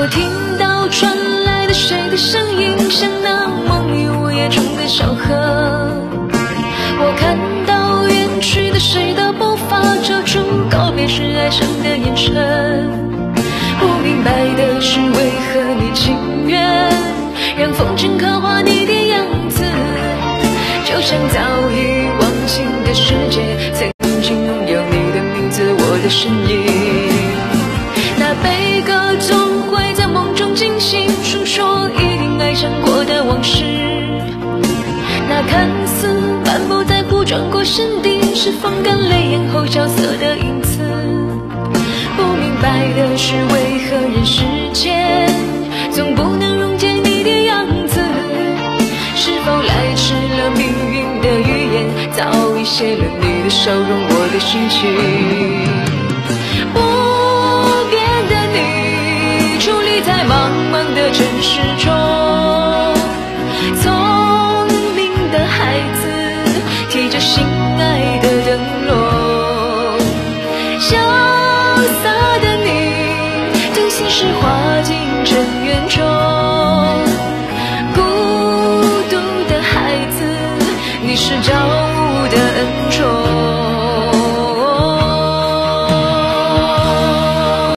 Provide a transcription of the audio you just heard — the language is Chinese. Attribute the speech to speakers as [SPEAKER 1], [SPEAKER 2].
[SPEAKER 1] 我听到传来的谁的声音，像那梦里午夜中的小河。我看到远去的谁的步伐，遮住告别时哀伤的眼神。不明白的是，为何你情愿让风景刻画你的样子，就像早已忘情的世界，的往事。那看似满不在乎转过身的，是风干泪眼后萧瑟的影子。不明白的是，为何人世间总不能溶解你的样子？是否来迟了命运的预言，早已写了你的笑容，我的心情。不变的你，伫立在茫茫的城市中，着心爱的灯笼，潇洒的你，将心事化进尘缘中，孤独的孩子，你是骄傲。